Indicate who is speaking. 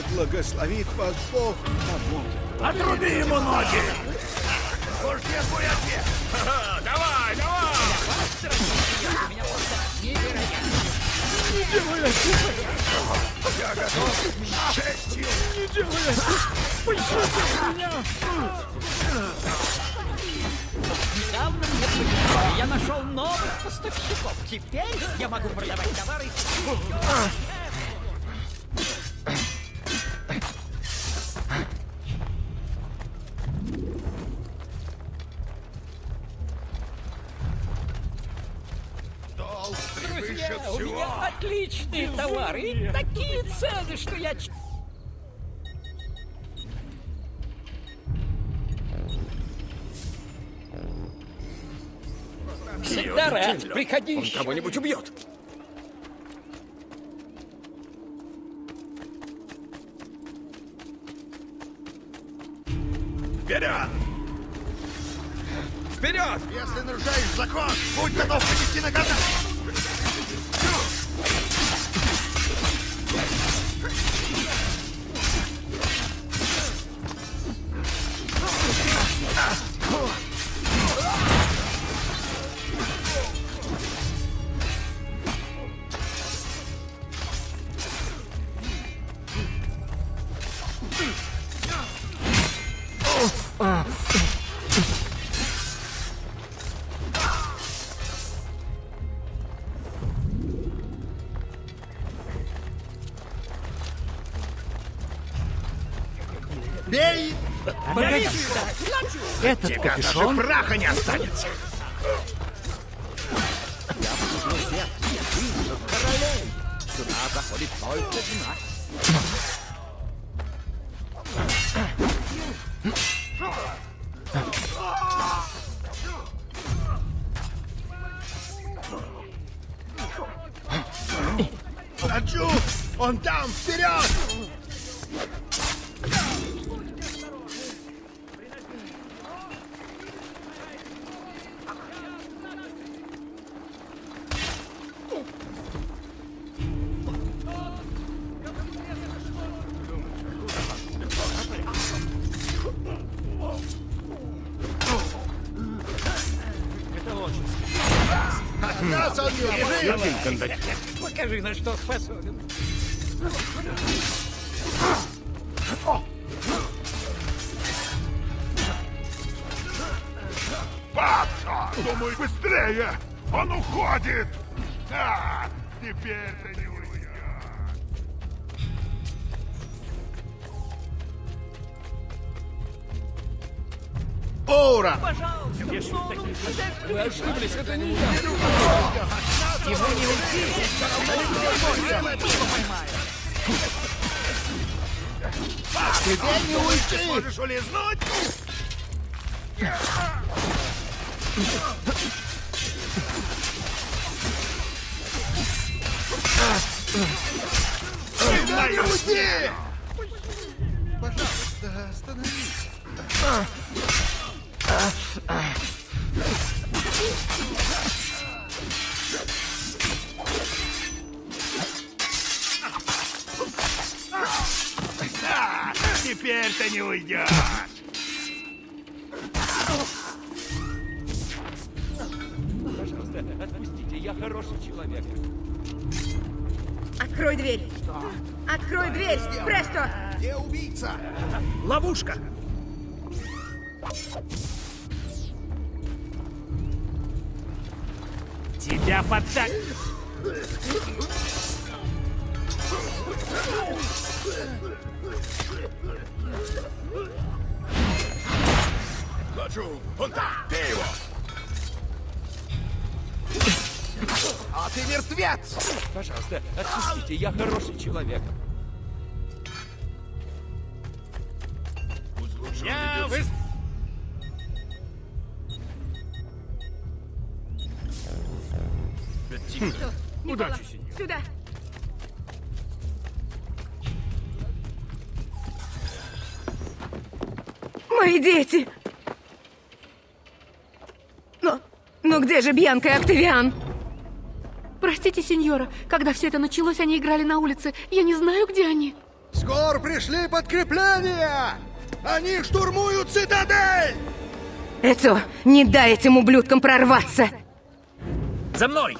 Speaker 1: Да благословит вас Бог.
Speaker 2: Отруби ему ноги!
Speaker 3: Может, я твой ответ?
Speaker 2: Давай, давай!
Speaker 1: Не делай этого!
Speaker 3: Я готов с честью!
Speaker 1: Не делай этого! Пощадите меня!
Speaker 4: Недавно мне повезло, я нашел новых поставщиков. Теперь я могу продавать товары
Speaker 3: превыше
Speaker 4: Друзья, у
Speaker 3: всего!
Speaker 4: меня отличные товары и такие цены, что я... ч- Всегда рад. Приходи
Speaker 2: Он кого-нибудь убьет!
Speaker 3: Вперед!
Speaker 2: Вперед!
Speaker 3: Если нарушаешь закон, будь готов понести наказание! Бей!
Speaker 5: Погоди. Этот
Speaker 3: Тебя даже
Speaker 5: капюшон...
Speaker 3: праха не останется!
Speaker 4: Сюда заходит только жена.
Speaker 3: Хочу! Он там! Вперед! От нас!
Speaker 4: Покажи, на что способен.
Speaker 3: Папа! Думаю, быстрее! Он уходит! А, теперь ты не уйдешь!
Speaker 1: Ура!
Speaker 4: Пожалуйста.
Speaker 5: Вы ошиблись, это не я.
Speaker 4: Ему не уйти.
Speaker 3: Тебе не уйти! Можешь улизнуть? Сюда не уйти! Пожалуйста, остановись. Теперь ты не уйдешь!
Speaker 4: Пожалуйста, отпустите, я хороший человек.
Speaker 6: Открой дверь! Открой дверь! Престо!
Speaker 3: Где убийца?
Speaker 2: Ловушка!
Speaker 5: Тебя подтак...
Speaker 3: Ладжу, он там, бей его! А ты мертвец!
Speaker 4: Пожалуйста, отпустите, я хороший человек.
Speaker 2: Я вы...
Speaker 6: Удачи, Сюда! Мои дети! Но, но где же Бьянка и Октавиан?
Speaker 7: Простите, сеньора, когда все это началось, они играли на улице. Я не знаю, где они.
Speaker 3: Скоро пришли подкрепления! Они штурмуют цитадель!
Speaker 6: Эцо, не дай этим ублюдкам прорваться!
Speaker 4: За мной!